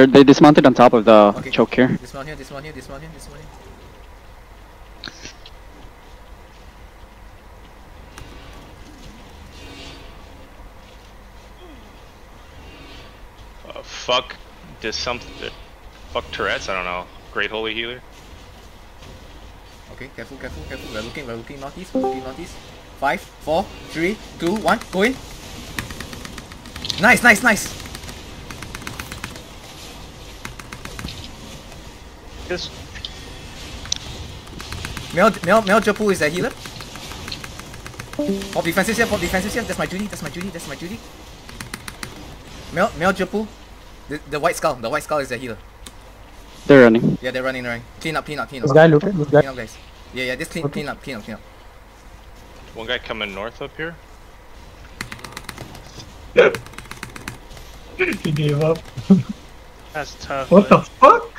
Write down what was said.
They're, they dismounted on top of the Okay. choke here. Dismount here, dismount here, dismount here, dismount here. Uh, fuck. Does something. Fuck Tourette's. I don't know. Great Holy Healer. Okay, careful, careful, careful. We're looking, we're looking northeast, we're looking northeast. Five, four, three, two, one, go in. Nice, nice, nice. Just Mel, Mel, Mel Japu is a healer. Pop defensive here, pop defensive here. That's my duty, that's my duty, that's my duty. Mel, Mel Japu. The, the white skull, the white skull is a healer. They're running. Yeah, they're running, running. Clean up, clean up, clean up. This guy looted, this guy. Clean up, guys. Yeah, yeah, just clean, clean up, clean up, clean up. one guy coming north up here. He gave up. That's tough. What the fuck?